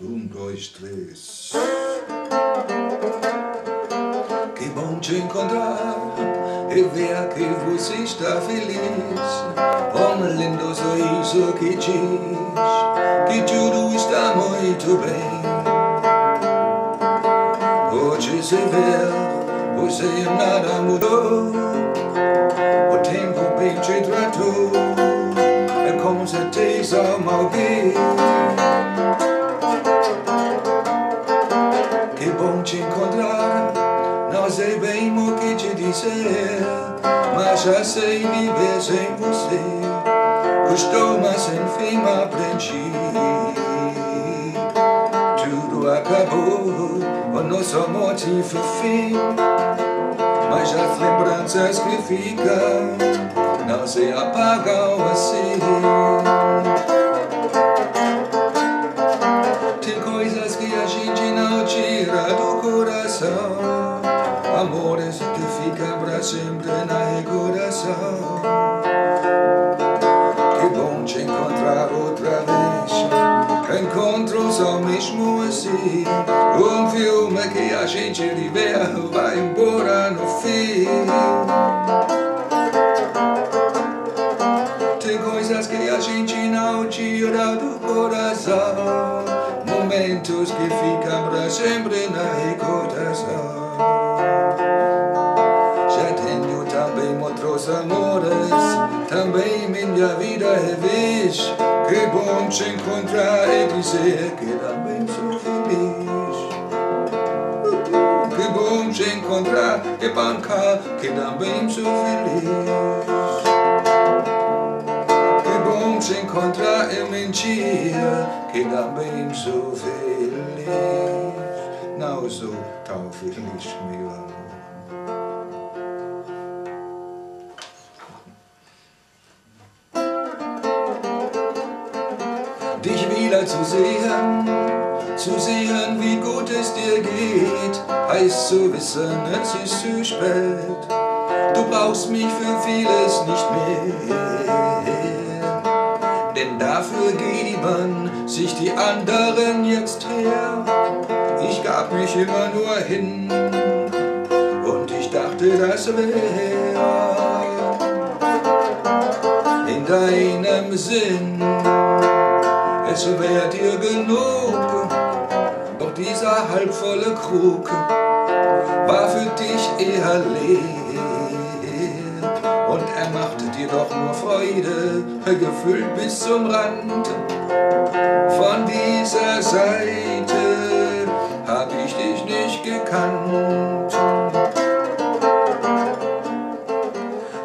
um dois, três. Que bom te encontrar e ver que você está feliz. Um lindo sorriso que diz que tudo está muito bem. Hoje se vê, você nada mudou. O tempo bem te tratou. É com certeza alguém. O que te dizer, mas já sei viver sem você. Custou, mas enfim aprendi. Tudo acabou, o nosso amor tive fim. Mas as lembranças que ficam não se apagam assim. Tem coisas que a gente não tira do coração. Que sempre na recordação. Que bom te encontrar outra vez. Encontros são mesmo assim. Um filme que a gente vê vai embora no fim. Tem coisas que a gente não tira do coração. Momentos que ficam pra sempre na recordação. Outros amores, também minha vida é vez. Que bom te encontrar e dizer que também sou feliz. Que bom te encontrar e bancar que também sou feliz. Que bom te encontrar e mentir que também sou feliz. Não sou tão feliz, meu amor. Dich wieder zu sehen, zu sehen, wie gut es dir geht, heißt zu wissen, es ist zu spät. Du brauchst mich für vieles nicht mehr, denn dafür geben sich die anderen jetzt her. Ich gab mich immer nur hin. Und ich dachte, das wäre in deinem Sinn es wär dir genug. Doch dieser halbvolle Krug war für dich eher leer. Und er machte dir doch nur Freude, gefüllt bis zum Rand. Von dieser Seite hab ich dich nicht gekannt.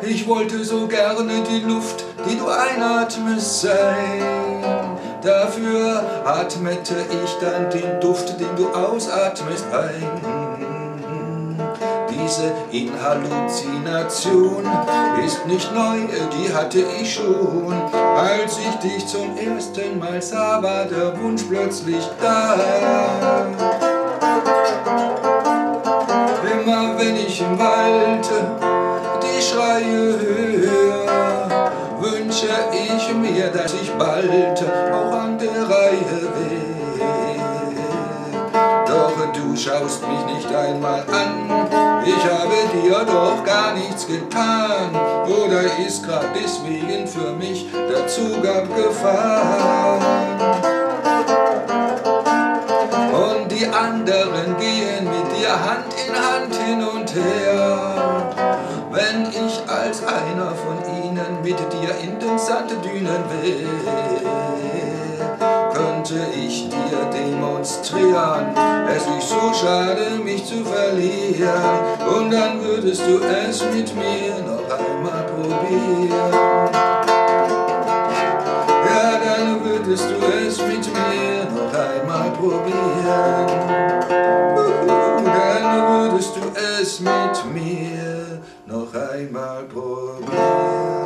Ich wollte so gerne die Luft, die du einatmest, sein. Dafür atmete ich dann den Duft, den du ausatmest, ein. Diese Inhalluzination ist nicht neu, die hatte ich schon. Als ich dich zum ersten Mal sah, war der Wunsch plötzlich da. Immer wenn ich im Wald die Schreie höre, wünsche ich mir, dass ich bald auch an der Reihe wäre. Doch du schaust mich nicht einmal an, ich habe dir doch gar nichts getan. Oder ist grad deswegen für mich der Zug abgefahren? keiner von ihnen mit dir in den Sand dünen will. Könnte ich dir demonstrieren, es nicht so schade, mich zu verlieren, und dann würdest du es mit mir noch einmal probieren. Ja, dann würdest du es mit mir noch einmal probieren. Dann würdest du es mit mir. nog hij maar probeert.